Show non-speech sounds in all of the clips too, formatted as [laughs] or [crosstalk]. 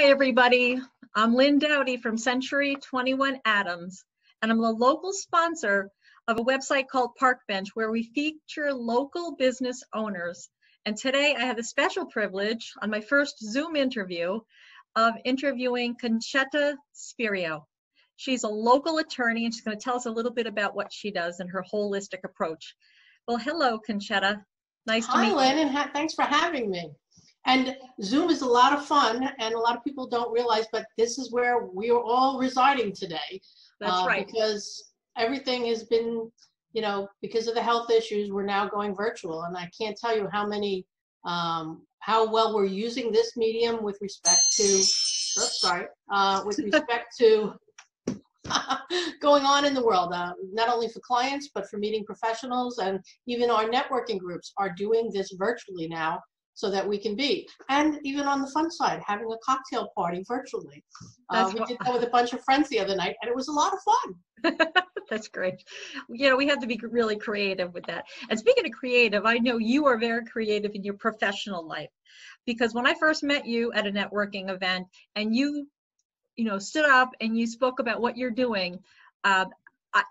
Hi, everybody. I'm Lynn Doughty from Century 21 Adams, and I'm the local sponsor of a website called Parkbench where we feature local business owners. And today I have the special privilege on my first Zoom interview of interviewing Concetta Spirio. She's a local attorney and she's going to tell us a little bit about what she does and her holistic approach. Well, hello, Concetta. Nice Hi, to meet Lynn, you. and ha- thanks for having me. And Zoom is a lot of fun, and a lot of people don't realize, but this is where we are all residing today. That's uh, right. Because everything has been, you know, because of the health issues, we're now going virtual. And I can't tell you how many, um, how well we're using this medium with respect to, oops, sorry, uh, with [laughs] respect to [laughs] going on in the world, uh, not only for clients, but for meeting professionals. And even our networking groups are doing this virtually now so that we can be. And even on the fun side, having a cocktail party virtually. Uh, we did that with a bunch of friends the other night, and it was a lot of fun. [laughs] That's great. You know, we have to be really creative with that. And speaking of creative, I know you are very creative in your professional life because when I first met you at a networking event and you, you know, stood up and you spoke about what you're doing, um, I,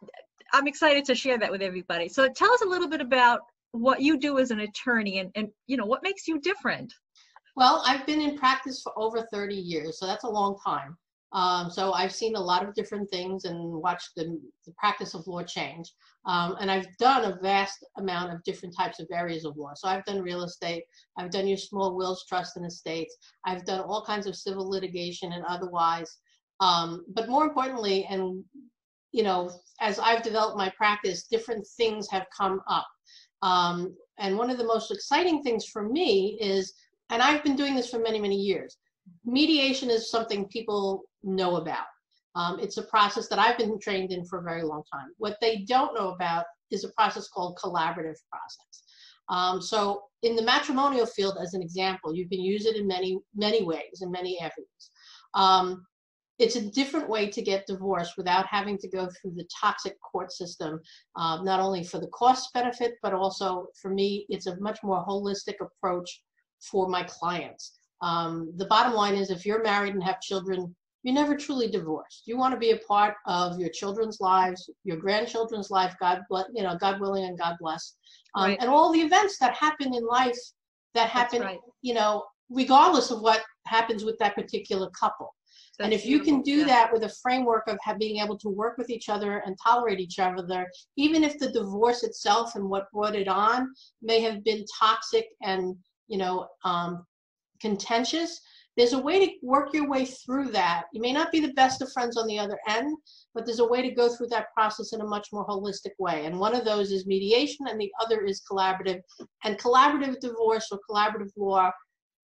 I'm excited to share that with everybody. So tell us a little bit about what you do as an attorney and, and you know, what makes you different. Well, I've been in practice for over 30 years, so that's a long time. Um, so I've seen a lot of different things and watched the, the practice of law change. Um, and I've done a vast amount of different types of areas of law. So I've done real estate, I've done your small wills, trust, and estates, I've done all kinds of civil litigation and otherwise. Um, but more importantly, and you know, as I've developed my practice, different things have come up. Um, and one of the most exciting things for me is, and I've been doing this for many, many years, mediation is something people know about. Um, it's a process that I've been trained in for a very long time. What they don't know about is a process called collaborative process. Um, so in the matrimonial field, as an example, you can use it in many, many ways, in many avenues. Um, it's a different way to get divorced without having to go through the toxic court system, uh, not only for the cost benefit, but also for me, it's a much more holistic approach for my clients. Um, the bottom line is if you're married and have children, you're never truly divorced. You want to be a part of your children's lives, your grandchildren's life, God you know, God willing and God bless. Um, Right. And all the events that happen in life that happen, right. you know, regardless of what happens with that particular couple. And That's if you can do Yeah. that with a framework of have, being able to work with each other and tolerate each other, even if the divorce itself and what brought it on may have been toxic and you know um, contentious, there's a way to work your way through that. You may not be the best of friends on the other end, but there's a way to go through that process in a much more holistic way. And one of those is mediation, and the other is collaborative. And collaborative divorce or collaborative law,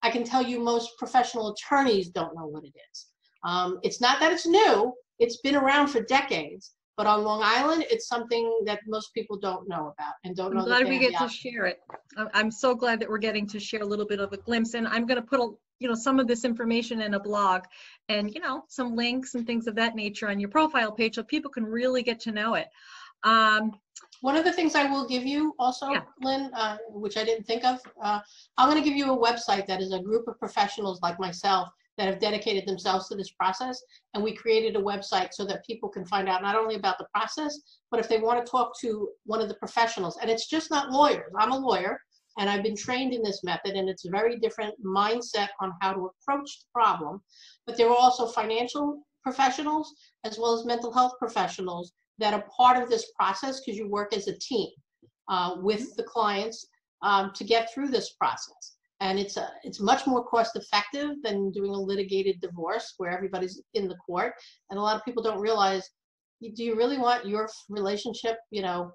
I can tell you most professional attorneys don't know what it is. Um, it's not that it's new, it's been around for decades. But on Long Island, it's something that most people don't know about and don't I'm know glad we get to share it. I'm- I'm so glad that we're getting to share a little bit of a glimpse and I'm going to put a, you know, some of this information in a blog and, you know, some links and things of that nature on your profile page so people can really get to know it. Um, One of the things I will give you also, Yeah. Lynn, uh, which I didn't think of, uh, I'm going to give you a website that is a group of professionals like myself that have dedicated themselves to this process. And we created a website so that people can find out not only about the process, but if they want to talk to one of the professionals. And it's just not lawyers. I'm a lawyer and I've been trained in this method, and it's a very different mindset on how to approach the problem. But there are also financial professionals as well as mental health professionals that are part of this process because you work as a team uh, with the clients um, to get through this process. And it's a, it's much more cost effective than doing a litigated divorce where everybody's in the court. And a lot of people don't realize, do you really want your relationship, you know,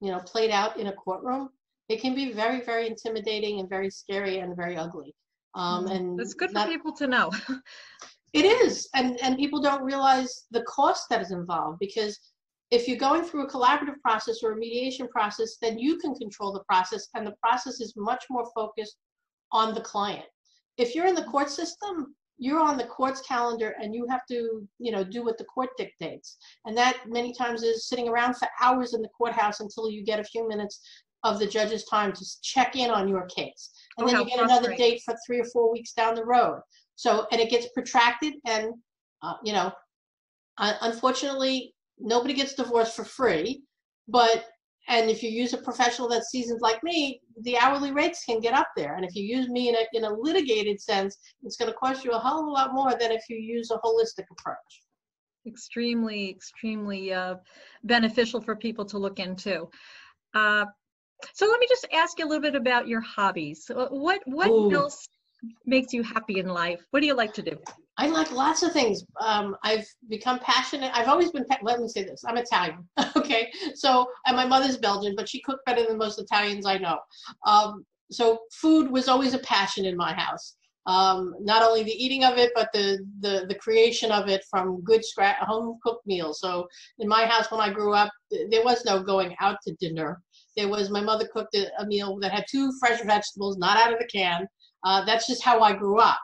you know, played out in a courtroom? It can be very, very intimidating and very scary and very ugly. Um, and It's good for people to know. [laughs] it is, and and people don't realize the cost that is involved because if you're going through a collaborative process or a mediation process, then you can control the process, and the process is much more focused on the client. If you're in the court system, you're on the court's calendar and you have to, you know, do what the court dictates. And that many times is sitting around for hours in the courthouse until you get a few minutes of the judge's time to check in on your case. And Oh, then you get another date for three or four weeks down the road. So, and it gets protracted and, uh, you know, un- unfortunately, nobody gets divorced for free. But, and if you use a professional that's seasoned like me, the hourly rates can get up there. And if you use me in a, in a litigated sense, it's going to cost you a hell of a lot more than if you use a holistic approach. extremely, extremely uh, beneficial for people to look into. Uh, so let me just ask you a little bit about your hobbies. Uh, What what Ooh. else makes you happy in life? What do you like to do? I like lots of things. Um, I've become passionate. I've always been, let me say this, I'm Italian, [laughs] okay? So, and my mother's Belgian, but she cooked better than most Italians I know. Um, so food was always a passion in my house. Um, not only the eating of it, but the, the, the creation of it from good scratch, home cooked meals. So in my house, when I grew up, there was no going out to dinner. There was, my mother cooked a, a meal that had two fresh vegetables, not out of the can. Uh, that's just how I grew up.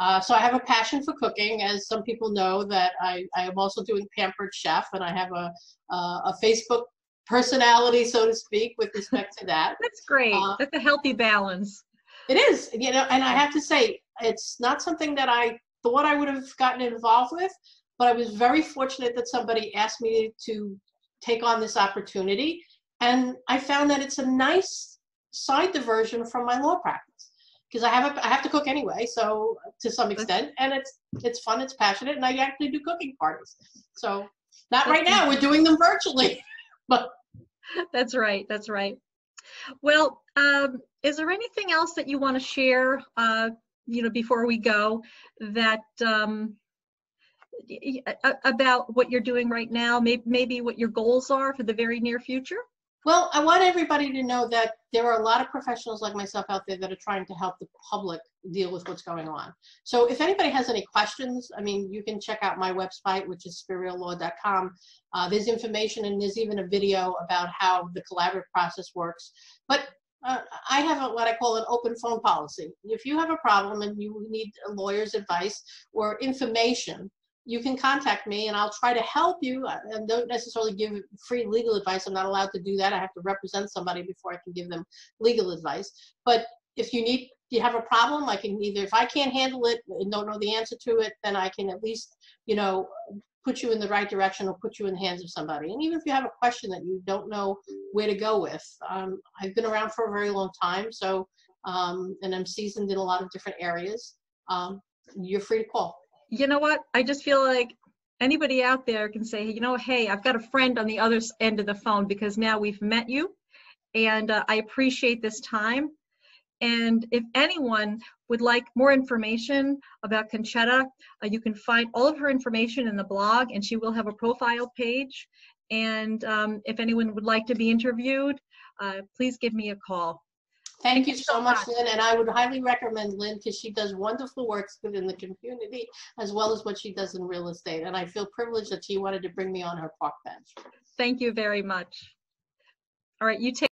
Uh, so I have a passion for cooking, as some people know that I, I am also doing Pampered Chef, and I have a, a, a Facebook personality, so to speak, with respect to that. [laughs] That's great. Uh, That's a healthy balance. It is, you know, and I have to say, it's not something that I thought I would have gotten involved with, but I was very fortunate that somebody asked me to take on this opportunity. And I found that it's a nice side diversion from my law practice. Because I have a, I have to cook anyway, so to some extent, and it's it's fun, it's passionate, and I actually do cooking parties. So not right now, we're doing them virtually. [laughs] But that's right. That's right. Well, um, is there anything else that you want to share, uh, you know, before we go that um, y- y- a- about what you're doing right now? Maybe, maybe what your goals are for the very near future? Well, I want everybody to know that there are a lot of professionals like myself out there that are trying to help the public deal with what's going on. So if anybody has any questions, I mean, you can check out my website, which is spiriolaw.com. Uh, there's information and there's even a video about how the collaborative process works. But uh, I have a, what I call an open phone policy. If you have a problem and you need a lawyer's advice or information, you can contact me and I'll try to help you. I don't necessarily give free legal advice. I'm not allowed to do that. I have to represent somebody before I can give them legal advice. But if you need, you have a problem, I can either, if I can't handle it and don't know the answer to it, then I can at least, you know, put you in the right direction or put you in the hands of somebody. And even if you have a question that you don't know where to go with, um, I've been around for a very long time. So, um, and I'm seasoned in a lot of different areas. Um, you're free to call. You know what? I just feel like anybody out there can say, you know, hey, I've got a friend on the other end of the phone because now we've met you and uh, I appreciate this time. And if anyone would like more information about Concetta, uh, you can find all of her information in the blog and she will have a profile page. And um, if anyone would like to be interviewed, uh, please give me a call. Thank you so much, Lynn, and I would highly recommend Lynn because she does wonderful works within the community as well as what she does in real estate. And I feel privileged that she wanted to bring me on her park bench. Thank you very much. All right, you take